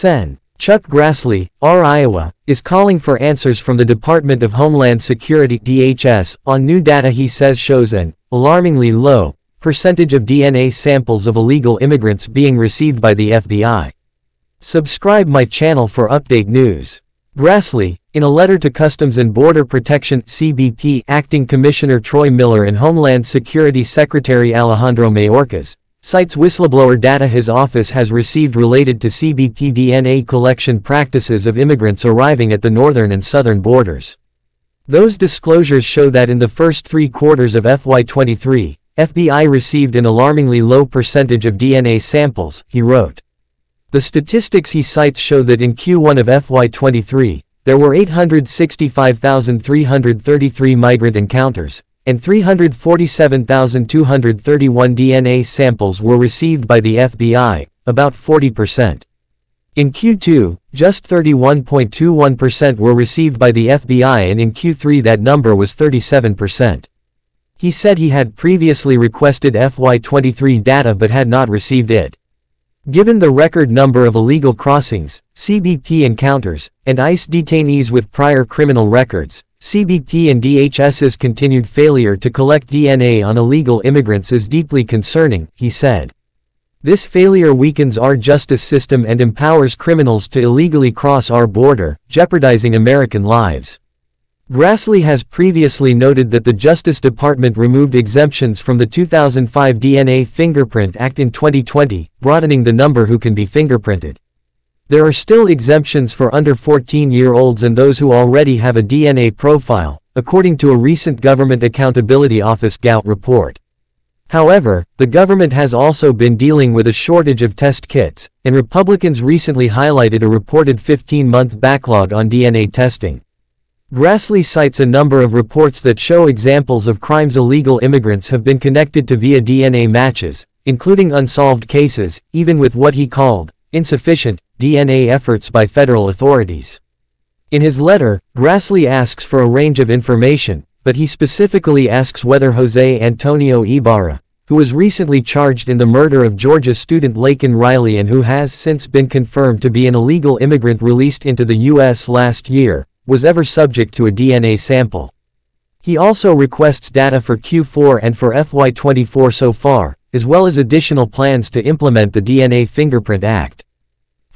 Sen. Chuck Grassley, R. Iowa, is calling for answers from the Department of Homeland Security DHS on new data he says shows an alarmingly low percentage of DNA samples of illegal immigrants being received by the FBI. Subscribe my channel for update news. Grassley, in a letter to Customs and Border Protection CBP Acting Commissioner Troy Miller and Homeland Security Secretary Alejandro Mayorkas, cites whistleblower data his office has received related to CBP DNA collection practices of immigrants arriving at the northern and southern borders. Those disclosures show that in the first three quarters of FY23, FBI received an alarmingly low percentage of DNA samples, he wrote. The statistics he cites show that in Q1 of FY23, there were 865,333 migrant encounters, and 347,231 DNA samples were received by the FBI, about 40%. In Q2, just 31.21% were received by the FBI and in Q3 that number was 37%. He said he had previously requested FY23 data but had not received it. Given the record number of illegal crossings, CBP encounters, and ICE detainees with prior criminal records, CBP and DHS's continued failure to collect DNA on illegal immigrants is deeply concerning, he said. This failure weakens our justice system and empowers criminals to illegally cross our border, jeopardizing American lives. Grassley has previously noted that the Justice Department removed exemptions from the 2005 DNA Fingerprint Act in 2020, broadening the number who can be fingerprinted. There are still exemptions for under 14-year-olds and those who already have a DNA profile, according to a recent Government Accountability Office GAO report. However, the government has also been dealing with a shortage of test kits, and Republicans recently highlighted a reported 15-month backlog on DNA testing. Grassley cites a number of reports that show examples of crimes illegal immigrants have been connected to via DNA matches, including unsolved cases, even with what he called insufficient DNA efforts by federal authorities. In his letter, Grassley asks for a range of information, but he specifically asks whether Jose Antonio Ibarra, who was recently charged in the murder of Georgia student Laken Riley and who has since been confirmed to be an illegal immigrant released into the U.S. last year, was ever subject to a DNA sample. He also requests data for Q4 and for FY24 so far, as well as additional plans to implement the DNA Fingerprint Act.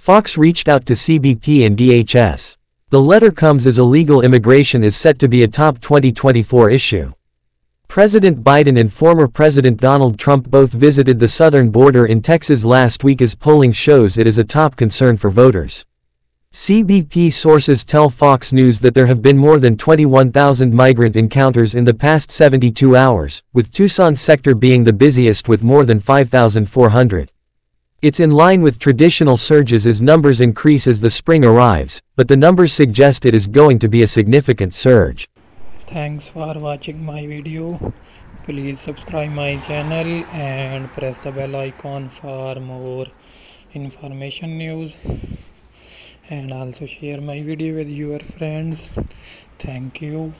Fox reached out to CBP and DHS. The letter comes as illegal immigration is set to be a top 2024 issue. President Biden and former President Donald Trump both visited the southern border in Texas last week as polling shows it is a top concern for voters. CBP sources tell Fox News that there have been more than 21,000 migrant encounters in the past 72 hours, with Tucson sector being the busiest with more than 5,400. It's in line with traditional surges as numbers increase as the spring arrives, but the numbers suggest it is going to be a significant surge. Thanks for watching my video. Please subscribe my channel and press the bell icon for more information news and also share my video with your friends. Thank you.